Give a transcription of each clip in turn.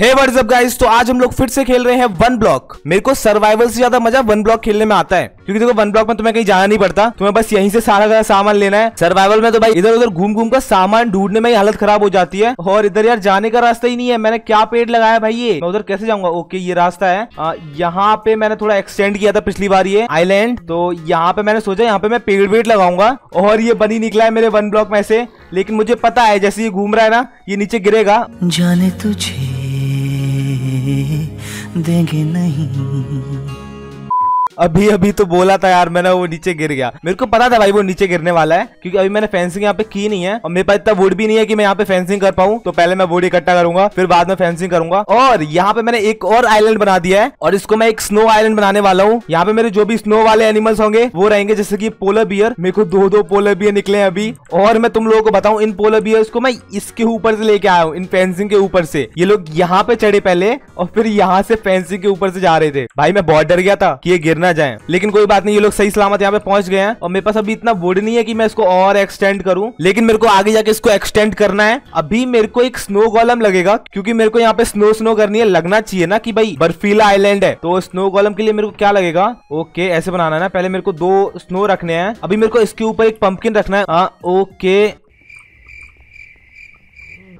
Hey what's up guys तो आज हम लोग फिर से खेल रहे हैं वन ब्लॉक मेरे को सर्वाइवल से ज़्यादा मज़ा वन ब्लॉक खेलने में आता है। क्योंकि देखो वन ब्लॉक में तुम्हें कहीं जाना नहीं पड़ता। तुम्हें बस यहीं से सारा सारा सामान लेना है। सर्वाइवल में तो भाई इधर उधर घूम घूम कर सामान ढूँढने में ही हालत खराब हो जाती है। और इधर यार जाने का रास्ता ही नहीं है। मैंने क्या पेड़ लगाया भाई ये? मैं उधर कैसे जाऊँगा? ओके, ये रास्ता है। यहाँ पे मैंने थोड़ा एक्सटेंड किया था पिछली बार ये आईलैंड तो यहाँ पे मैंने सोचा, यहाँ पे मैं पेड़ वेड़ लगाऊँगा। और ये बनी निकला है मेरे वन ब्लॉक में से। लेकिन मुझे पता है, जैसे ये घूम रहा है ना, ये नीचे गिरेगा। जाने तुझे देंगे नहीं। अभी अभी तो बोला था यार, मैंने वो नीचे गिर गया। मेरे को पता था भाई वो नीचे गिरने वाला है, क्योंकि अभी मैंने फेंसिंग यहाँ पे की नहीं है, और मेरे पास इतना वुड भी नहीं है कि मैं यहाँ पे फेंसिंग कर पाऊँ तो पहले मैं वुड इकट्ठा करूँगा, फिर बाद में फेंसिंग करूँगा। और यहाँ पे मैंने एक और आइलैंड बना दिया है, और इसको मैं एक स्नो आइलैंड बनाने वाला हूँ। यहाँ पे मेरे जो भी स्नो वाले एनिमल्स होंगे, वो रहेंगे, जैसे की पोलर बियर मेरे को दो दो पोलर बियर निकले अभी। और मैं तुम लोगों को बताऊँ, इन पोलर बियर को मैं इसके ऊपर से लेके आया हूँ, इन फेंसिंग के ऊपर से। ये लोग यहाँ पे चढ़े पहले, और फिर यहाँ से फेंसिंग के ऊपर से जा रहे थे। भाई मैं बहुत डर गया था कि ये गिर ना जाए। लेकिन कोई बात नहीं, ये लोग सही सलामत यहाँ पे पहुँच गए हैं। और मेरे पास अभी इतना वुड नहीं है कि मैं इसको और एक्सटेंड करूँ। लेकिन मेरे को आगे जाके इसको एक्सटेंड करना है। अभी मेरे को एक स्नो गॉलम लगेगा, क्योंकि मेरे को यहाँ पे स्नो स्नो करनी है। लगना चाहिए ना कि भाई बर्फीला आइलैंड है। तो स्नो गॉलम के लिए मेरे को क्या लगेगा? ओके ऐसे बनाना है ना। पहले मेरे को दो स्नो रखने हैं। अभी मेरे को इसके ऊपर एक पंपकिन रखना है। हाँ ओके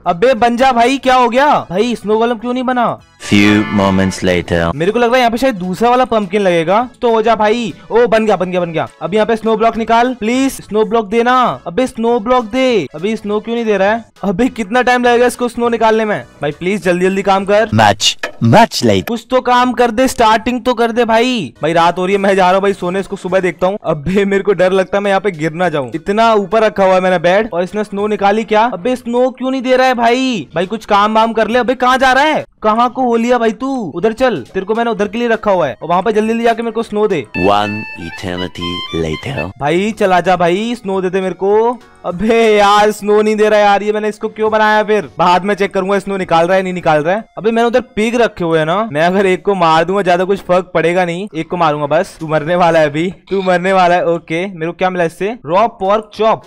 अबे बन जा भाई, क्या हो गया? भाई स्नो गॉलम क्यों नहीं बना? Few moments later. मेरे को लग रहा है यहाँ पे शायद दूसरा वाला पंपकिन लगेगा। तो हो जा भाई। ओ बन गया बन गया बन गया। अब यहाँ पे स्नो ब्लॉक निकाल। प्लीज़ स्नो ब्लॉक देना। अबे स्नो ब्लॉक दे। अभी स्नो क्यों नहीं दे रहा है? अभी कितना टाइम लगेगा इसको स्नो निकालने में? भाई प्लीज़ जल्दी जल्दी काम कर। Much, much later. कुछ तो काम कर दे स्टार्टिंग तो कर दे भाई। भाई रात हो रही है मैं जा रहा हूँ भाई सोने। इसको सुबह देखता हूँ। अबे मेरे को डर लगता है मैं यहाँ पे गिर ना जाऊँ। इतना ऊपर रखा हुआ है मैंने बेड और इसने स्नो निकाली क्या? अबे स्नो क्यों नहीं दे रहा है भाई? भाई कुछ काम वाम कर ले। अबे कहाँ जा रहा है? कहाँ को हो लिया भाई तू? उधर चल। तेरे को मैंने उधर के लिए रखा हुआ है। और वहाँ पे जल्दी जल्दी जाके मेरे को स्नो दे। One eternity later. भाई चला जा भाई स्नो दे दे मेरे को। अबे यार स्नो नहीं दे रहा है यार ये मैंने इसको क्यों बनाया फिर? बाद में चेक करूँगा स्नो निकाल रहा है नहीं निकाल रहा है। अबे मैंने उधर पिग रखे हुए है ना। मैं अगर एक को मार दूँगा ज़्यादा कुछ फ़र्क पड़ेगा नहीं। एक को मारूँगा बस। तू मरने वाला है अभी। तू मरने वाला है ओके मेरे को क्या मिला इससे? रॉ पॉर्क चॉप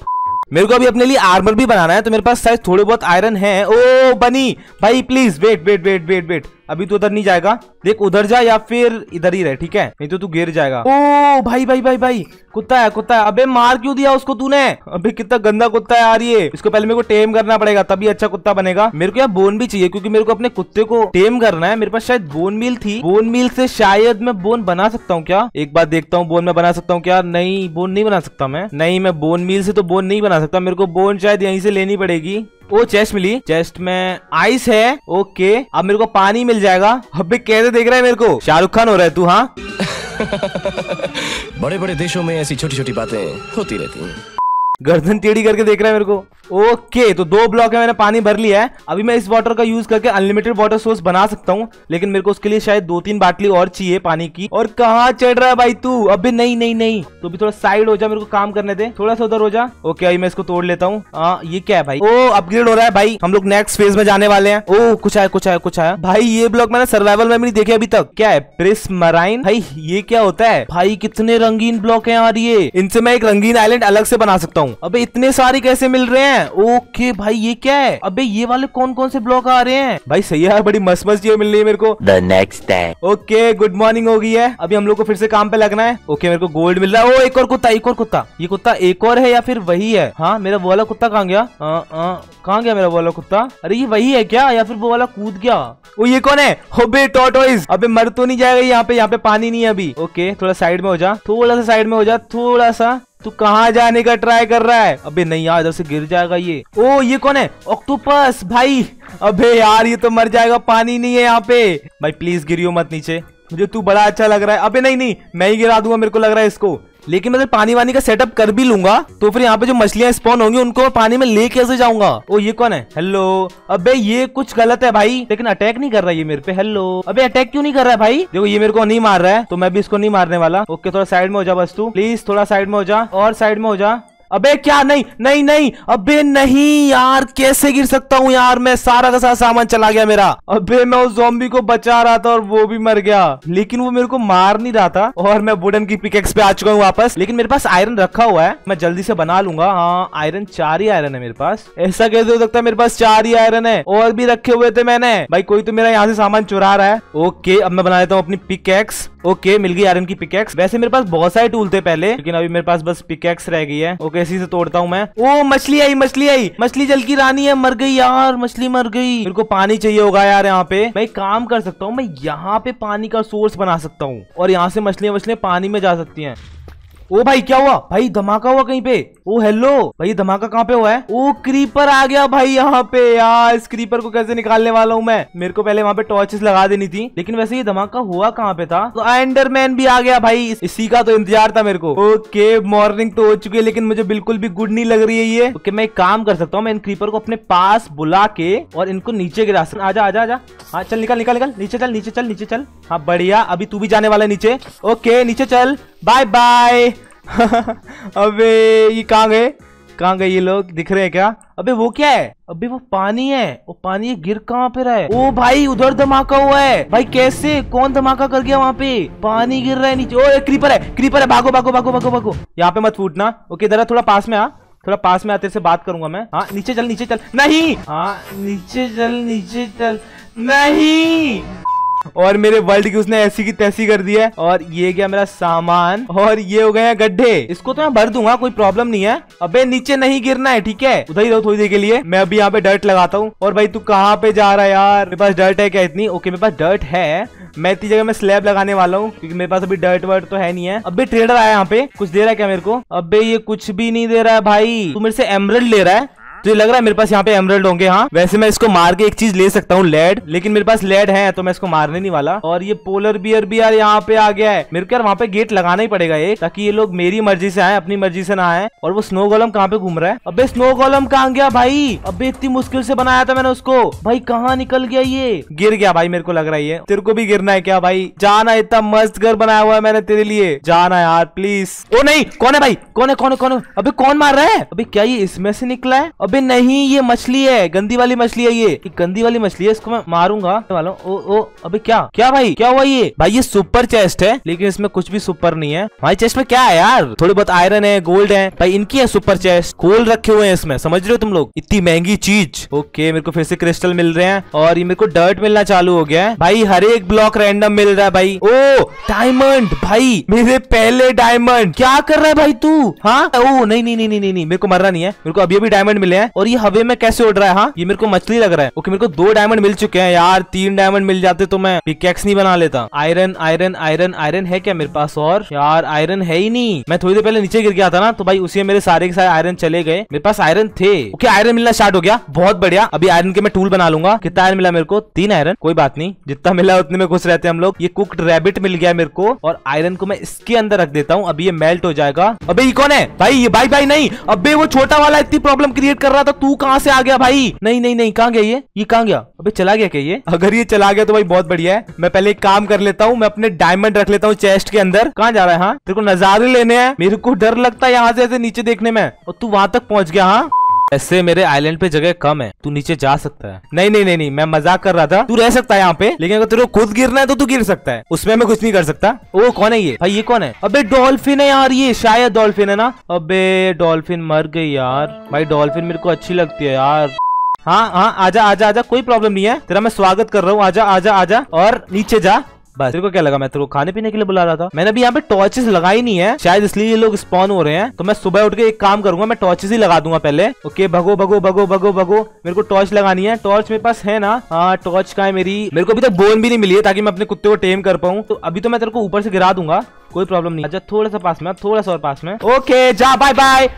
मेरे को अभी अपने लिए आर्मर भी बनाना है तो मेरे पास शायद थोड़े बहुत आयरन है। ओ, बनी। भाई please wait wait wait wait wait अभी तो उधर नहीं जाएगा। देख, उधर जा या फिर इधर ही रहे, ठीक है? नहीं तो तू गिर जाएगा। ओ, भाई भाई भाई भाई, कुत्ता है कुत्ता है। अबे, मार क्यों दिया उसको तूने? अबे, कितना गंदा कुत्ता है यार ये। इसको पहले मेरे को टेम करना पड़ेगा, तभी अच्छा कुत्ता बनेगा। मेरे को यार बोन भी चाहिए, क्योंकि मेरे को अपने कुत्ते को टेम करना है। मेरे पास शायद बोन मिल थी। बोन मिल से शायद मैं बोन बना सकता हूँ क्या? एक बार देखता हूँ, बोन में बना सकता हूँ क्या? नहीं, बोन नहीं बना सकता मैं। नहीं, मैं बोन मिल से तो बोन नहीं बना सकता। मेरे को बोन शायद यहीं से लेनी पड़ेगी। ओ चेस्ट मिली। चेस्ट में आइस है। ओके अब मेरे को पानी मिल जाएगा। अबे कैसे देख रहा है मेरे को? शाहरुख खान हो रहा है तू हाँ? बड़े बड़े देशों में ऐसी छोटी छोटी बातें होती रहती हैं। गर्दन टेढ़ी करके देख रहा है मेरे को। ओके तो दो ब्लॉक है मैंने पानी भर लिया है। अभी मैं इस वाटर का यूज़ करके अनलिमिटेड वाटर सोर्स बना सकता हूँ, लेकिन मेरे को उसके लिए शायद दो तीन बाटली और चाहिए पानी की। और कहाँ चढ़ रहा है भाई तू? अभी नहीं नहीं नहीं। तो भी थोड़ा साइड हो जा, मेरे को काम करने दे। थोड़ा सा उधर हो जा। ओके अभी मैं इसको तोड़ लेता हूँ। हाँ ये क्या है भाई? ओ अपग्रेड हो रहा है भाई। हम लोग नेक्स्ट फ़ेज़ में जाने वाले हैं। ओ, कुछ आया कुछ आया कुछ आया। भाई, ये ब्लॉक मैंने सर्वाइवल में भी देखे अभी तक। क्या है? प्रिस मराइन भाई, ये क्या होता है? भाई, कितने रंगीन ब्लॉक है यार ये। इनसे मैं एक रंगीन आइलैंड अलग से बना सकता हूँ। अबे इतने सारे कैसे मिल रहे हैं? ओके भाई ये क्या है? अबे ये वाले कौन कौन से ब्लॉक आ रहे हैं? भाई सही है बड़ी मस्त मस्त चीज़ें मिल रही है मेरे को। The next day. Okay good morning हो गई है। अभी हम लोग को फिर से काम पे लगना है। ओके मेरे को गोल्ड मिल रहा है। ओ एक और कुत्ता एक और कुत्ता। ये कुत्ता एक और है या फिर वही है? हाँ मेरा वो वाला कुत्ता कहाँ गया? कहाँ गया मेरा वो वाला कुत्ता? अरे ये वही है क्या? या फिर वो वाला कूद गया? ओ ये कौन है? अबे टॉटोइज अबे मर तो नहीं जाएगा यहाँ पे यहाँ पे पानी नहीं है अभी। ओके थोड़ा साइड में हो जा। थोड़ा सा साइड में हो जा थोड़ा सा। तू कहाँ जाने का ट्राई कर रहा है? अबे नहीं, यार, इधर से गिर जाएगा ये। ओ, ये कौन है? ऑक्टोपस भाई। अबे यार, ये तो मर जाएगा, पानी नहीं है यहाँ पे। भाई प्लीज़ गिरियो मत नीचे। मुझे तू बड़ा अच्छा लग रहा है। अबे नहीं नहीं, मैं ही गिरा दूँगा, मेरे को लग रहा है इसको। लेकिन मैं अगर पानी वानी का सेटअप कर भी लूँगा तो फिर यहाँ पे जो मछलियाँ स्पॉन होंगी, उनको पानी में ले कैसे जाऊँगा? ओ, ये कौन है? हेलो अबे, ये कुछ गलत है भाई। लेकिन अटैक नहीं कर रहा ये मेरे पे। हेलो अबे अटैक क्यों नहीं कर रहा है भाई? देखो, ये मेरे को नहीं मार रहा है तो मैं भी इसको नहीं मारने वाला। ओके, थोड़ा साइड में हो जा बस तू। प्लीज़ थोड़ा साइड में हो जा। और साइड में हो जा। अबे क्या? नहीं नहीं नहीं। अबे नहीं यार, कैसे गिर सकता हूँ यार मैं? सारा का सारा सामान चला गया मेरा। अबे मैं उस जॉम्बी को बचा रहा था और वो भी मर गया। लेकिन वो मेरे को मार नहीं रहा था और मैं वुडन की पिकेक्स पे आ चुका हूँ वापस। लेकिन मेरे पास आयरन रखा हुआ है। मैं जल्दी से बना लूँगा। हाँ आयरन चार ही आयरन है मेरे पास। ऐसा कैसे हो सकता है मेरे पास चार ही आयरन है? और भी रखे हुए थे मैंने। भाई, कोई तो मेरा यहाँ से सामान चुरा रहा है। ओके अब मैं बना लेता हूँ अपनी पिकेक्स ओके मिल गई आयरन की पिकेक्स वैसे मेरे पास बहुत सारे टूल थे पहले, लेकिन अभी मेरे पास बस पिकेक्स रह गई है। ओके इसी से तोड़ता हूँ मैं। ओ, मछली आई मछली आई। मछली जल की रानी है, मर गई यार, मछली मर गई। मेरे को पानी चाहिए होगा यार यहाँ पे। मैं काम कर सकता हूँ, मैं यहाँ पे पानी का सोर्स बना सकता हूँ। और यहाँ से मछलियाँ मछलियाँ पानी में जा सकती हैं। ओ भाई, क्या हुआ? भाई, धमाका हुआ कहीं पे? ओ हेलो भाई, धमाका कहाँ पे हुआ है? ओ क्रीपर आ गया भाई यहाँ पे। यार, इस क्रीपर को कैसे निकालने वाला हूँ मैं? मेरे को पहले वहाँ पे टॉर्चेस लगा देनी थी, लेकिन वैसे ये धमाका हुआ कहाँ पे था? तो एंडरमैन भी आ गया भाई। इसी का तो इंतज़ार था मेरे को। ओके मॉर्निंग तो हो चुकी है, लेकिन मुझे बिल्कुल भी गुड नहीं लग रही है ये। ओके, मैं एक काम कर सकता हूँ, मैं इन क्रीपर को अपने पास बुला के और इनको नीचे गिरा सकता आजा आजा आजा। हाँ चल, निकल निकल निकल। नीचे चल नीचे चल नीचे चल। हाँ बढ़िया, अभी तू भी जाने वाला है नीचे। ओके, नीचे चल। बाय बाय अबे, ये कहाँ गए? कहाँ गए ये लोग? दिख रहे हैं क्या? अबे, वो क्या है? अबे, वो पानी है। वो पानी है गिर कहाँ पे रहा है? ओ भाई, उधर धमाका हुआ है। भाई, कैसे? कौन धमाका कर गया वहाँ पे? पानी गिर रहा है नीचे। ओ क्रीपर है। क्रीपर है। भागो भागो भागो भागो भागो। यहाँ पे मत फूटना। ओके, जरा थोड़ा पास में आ। थोड़ा पास में आते से बात करूँगा मैं। हाँ नीचे चल नीचे चल। नहीं! हाँ नीचे चल नीचे चल। नहीं! और मेरे वर्ल्ड की उसने ऐसी की तैसी कर दी है। और ये गया मेरा सामान। और ये हो गए गड्ढे। इसको तो मैं भर दूँगा, कोई प्रॉब्लम नहीं है। अबे, नीचे नहीं गिरना है, ठीक है? उधर ही रहो थोड़ी देर के लिए। मैं अभी यहाँ पे डर्ट लगाता हूँ। और भाई, तू कहाँ पे जा रहा है यार? मेरे पास डर्ट है क्या इतनी? ओके मेरे पास डर्ट है। मैं इतनी जगह में स्लैब लगाने वाला हूँ, क्योंकि मेरे पास अभी डर्ट वर्ट तो है नहीं है। अभी ट्रेडर आया यहाँ पे। कुछ दे रहा है क्या मेरे को? अबे, ये कुछ भी नहीं दे रहा है भाई। तू मेरे से एमरल्ड ले रहा है। तो ये लग रहा है मेरे पास यहाँ पे एमरल्ड होंगे हाँ। वैसे मैं इसको मार के एक चीज़ ले सकता हूँ लेड लेकिन मेरे पास लेड है तो मैं इसको मारने नहीं वाला। और ये पोलर बियर भी यार यहाँ पे आ गया है। मेरे को यार वहाँ पे गेट लगाना ही पड़ेगा एक ताकि ये लोग मेरी मर्ज़ी से आए, अपनी मर्ज़ी से ना आए। और वो स्नो गोलम कहाँ पे घूम रहा है? अबे स्नो गोलम कहाँ गया भाई? अबे इतनी मुश्किल से बनाया था मैंने उसको। भाई कहाँ निकल गया ये? गिर गया भाई मेरे को लग रहा है तेरे को भी गिरना है क्या भाई? जाना, इतना मस्त घर बनाया हुआ है मैंने तेरे लिए। जाना यार प्लीज़ ओ नहीं, कौन है भाई? कौन है कौन है कौन है? अबे कौन मार रहा है? अबे क्या ये इसमें से निकला है? अबे नहीं, ये मछली है, गंदी वाली मछली है ये। ये गंदी वाली मछली है, इसको मैं मारूँगा। वाला, ओ ओ, अबे क्या? क्या भाई? क्या हुआ ये? भाई, ये सुपर चेस्ट है, लेकिन इसमें कुछ भी सुपर नहीं है। भाई, चेस्ट में क्या है यार? थोड़ी बहुत आयरन है, गोल्ड है। भाई, इनकी है सुपर चेस्ट। गोल्ड रखे हुए हैं इसमें, समझ रहे हो तुम लोग? इतनी महँगी चीज़। ओके, मेरे को फिर से क्रिस्टल मिल रहे हैं, और ये मेरे को डर्ट मिलना चालू हो गया है। भाई, हर एक ब्लॉक रैंडम मिल रहा है, भाई। ओ, डायमंड, भाई, मेरे पहले डायमंड। क्या कर रहा है भाई तू? हाँ? ओ, नहीं नहीं नहीं नहीं नहीं, मेरे को मरना नहीं है। मेरे को अभी अभी डायमंड मिले हैं। और ये हवे में कैसे उड़ रहा है हाँ? ये मेरे को मछली लग रहा है। ओके, मेरे को दो डायमंड मिल चुके हैं यार, तीन डायमंड मिल जाते तो मैं पिकेक्स नहीं बना लेता। आयरन आयरन आयरन आयरन है क्या मेरे पास और? यार आयरन है ही नहीं। मैं थोड़ी देर पहले नीचे गिर गया था ना तो भाई उसी मेरे सारे के सारे आयरन चले गए। मेरे पास आयरन थे। ओके आयरन मिलना स्टार्ट हो गया। बहुत बढ़िया। अभी आयरन के मैं टूल बना लूँगा। कितना आयरन मिला मेरे को? तीन आयरन कोई बात नहीं। जितना मिला उतने में खुश रहते हैं हम लोग। ये कुकड रैबिट मिल गया मेरे को और आयरन को मैं इसके अंदर रख देता हूँ। अभी ये मेल्ट हो जाएगा। अबे, ये कौन है? भाई, ये भाई भाई नहीं। अबे, वो छोटा वाला इतनी प्रॉब्लम क्रिएट कर रहा था, तू कहाँ से आ गया भाई? नहीं नहीं नहीं, कहाँ गया ये? ये कहाँ गया? अबे चला गया क्या ये? अगर ये चला गया तो भाई बहुत बढ़िया है। मैं पहले एक काम कर लेता हूँ, मैं अपने डायमंड रख लेता हूँ चेस्ट के अंदर। कहाँ जा रहा है हाँ? तेरे को नजारे लेने हैं? मेरे को डर लगता है यहाँ से ऐसे नीचे देखने में। और तू वहाँ तक पहुँच गया हाँ? ऐसे मेरे आइलैंड पे जगह कम है। तू नीचे जा सकता है। नहीं नहीं नहीं नहीं, मैं मज़ाक कर रहा था। तू रह सकता है यहाँ पे, लेकिन अगर तेरे खुद गिरना है तो तू गिर सकता है। उसमें मैं कुछ नहीं कर सकता। वो कौन है ये? भाई, ये कौन है? अबे डॉल्फिन है यार ये। शायद डॉल्फिन है ना? अबे डॉल्फिन मर गई यार। भाई डॉल्फिन मेरे को अच्छी लगती है यार। हाँ हाँ आजा आजा आजा, कोई प्रॉब्लम नहीं है। तेरा मैं स्वागत कर रहा हूँ। आजा आजा आजा, और नीचे जा। बस। तेरे को क्या लगा, मैं तेरे को खाने पीने के लिए बुला रहा था? मैंने अभी यहाँ पे टॉर्चेस लगाई नहीं है। शायद इसलिए ये लोग स्पॉन हो रहे हैं। तो मैं सुबह उठ के एक काम करूँगा, मैं टॉर्चेस ही लगा दूँगा पहले। ओके भगो भगो भगो भगो भगो। मेरे को टॉर्च लगानी है। टॉर्च मेरे पास है ना? हाँ टॉर्च का है मेरी? मेरे को अभी तक बोन भी नहीं मिली है ताकि मैं अपने कुत्ते को टेम कर पाऊँ। तो अभी तो मैं तेरे को ऊपर से गिरा दूँगा। कोई प्रॉब्लम नहीं। अच्छा थोड़ा सा पास में थोड़ा सा और पास में। ओके जा बाय बाय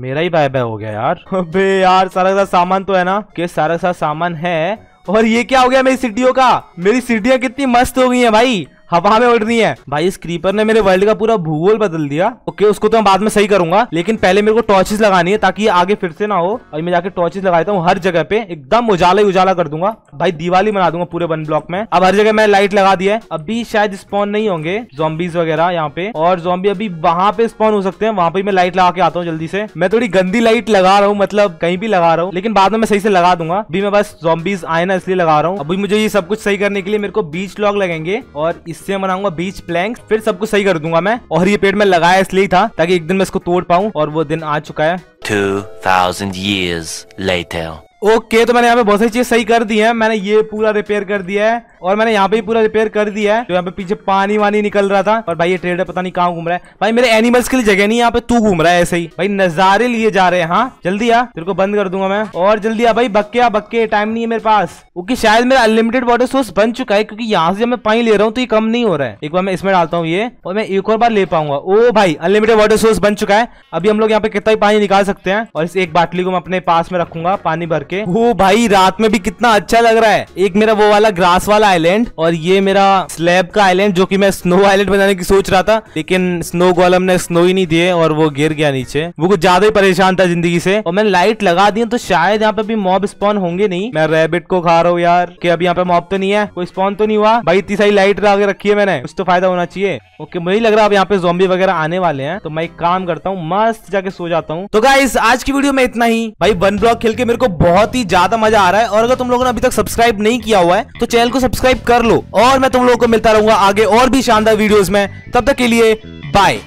मेरा ही बाय बाय हो गया यार। अबे यार, सारा सारा सामान तो है ना? कि सारा सा सामान है। और ये क्या हो गया मेरी सीढ़ियों का? मेरी सीढ़ियाँ कितनी मस्त हो गई है भाई। हवा में उड़ रही है। भाई, इस क्रीपर ने मेरे वर्ल्ड का पूरा भूगोल बदल दिया। ओके उसको तो मैं बाद में सही करूँगा, लेकिन पहले मेरे को टॉर्चेस लगानी है, ताकि आगे फिर से ना हो। और मैं जाके टॉर्चेस लगा देता हूँ हर जगह पे, एकदम उजाला ही उजाला कर दूँगा। भाई, दिवाली बना दूँगा पूरे वन ब्लॉक में। अब हर जगह मैं लाइट लगा दिया है। अभी शायद स्पॉन नहीं होंगे जॉम्बीज वगैरह यहाँ पे। और जॉम्बी अभी वहाँ पे स्पॉन हो सकते हैं, वहाँ पे मैं लाइट लगा के आता हूँ जल्दी से। मैं थोड़ी गंदी लाइट लगा रहा हूँ मतलब कहीं भी लगा रहा हूँ, लेकिन बाद में मैं सही से लगा दूँगा। अभी मैं बस जॉम्बीज आए ना, इसलिए लगा रहा हूँ। अभी मुझे ये सब कुछ सही करने के लिए मेरे को बीच लॉग लगेंगे, और इससे बनाऊँगा बीच प्लैंक फिर सब कुछ सही कर दूँगा मैं। और ये पेड़ में लगाया इसलिए था ताकि एक दिन मैं इसको तोड़ पाऊँ और वो दिन आ चुका है। 2000 years later. ओके तो मैंने यहाँ पे बहुत सारी चीज़ सही कर दी है। मैंने ये पूरा रिपेयर कर दिया है। और मैंने यहाँ पे पूरा रिपेयर कर दिया है। तो यहाँ पे पीछे पानी वानी निकल रहा था। और भाई ये ट्रेडर पता नहीं कहाँ घूम रहा है। भाई मेरे एनिमल्स के लिए जगह नहीं यहाँ पे तू घूम रहा है ऐसे ही। भाई नजारे लिए जा रहे हैं। हाँ जल्दी आ। तेरे को बंद कर दूँगा मैं। और जल्दी आ भाई, बक्के बक्के। टाइम नहीं है मेरे पास। ओके शायद मेरा अनलिमिटेड वाटर सोर्स बन चुका है, क्योंकि यहाँ से जब मैं पानी ले रहा हूँ तो ये कम नहीं हो रहा है। एक बार मैं इसमें डालता हूँ ये, और मैं एक और बार ले पाऊँगा। ओ भाई अनलिमिटेड वाटर सोर्स बन चुका है। अभी हम लोग यहाँ पे कितना ही पानी निकाल सकते हैं। और इस एक बाटली को मैं अपने पास में रखूँगा, पानी भर के। ओ भाई, रात में भी कितना अच्छा लग रहा है। एक मेरा वो वाला ग्रास वाला आइलैंड और ये मेरा स्लैब का आइलैंड जो कि मैं स्नो आइलैंड बनाने की सोच रहा था, लेकिन स्नो गोलम ने स्नो ही नहीं दिए और वो गिर गया नीचे। वो कुछ ज़्यादा ही परेशान था ज़िंदगी से। और मैंने लाइट लगा दी तो शायद यहाँ पे भी मॉब स्पॉन होंगे नहीं। मैं रेबिट को खा रहा हूँ यार, कि अभी यहाँ पे मॉब तो नहीं है, कोई स्पॉन तो नहीं हुआ। भाई, इतनी सारी लाइट लगा रखी है मैंने, कुछ तो फ़ायदा होना चाहिए। ओके, मुझे लग रहा है अब यहाँ पे जोम्बी वगैरह आने वाले हैं तो मैं एक काम करता हूँ, मस्त जाके सो जाता हूँ। तो गाइस आज की वीडियो में इतना ही। भाई वन ब्लॉक खेल के मेरे को बहुत ही ज़्यादा मज़ा आ रहा है, और अगर तुम लोगों ने अभी तक सब्सक्राइब नहीं किया हुआ है तो चैनल को सब्सक्राइब कर लो और मैं तुम लोगों को मिलता रहूँगा आगे और भी शानदार वीडियोस में। तब तक के लिए बाय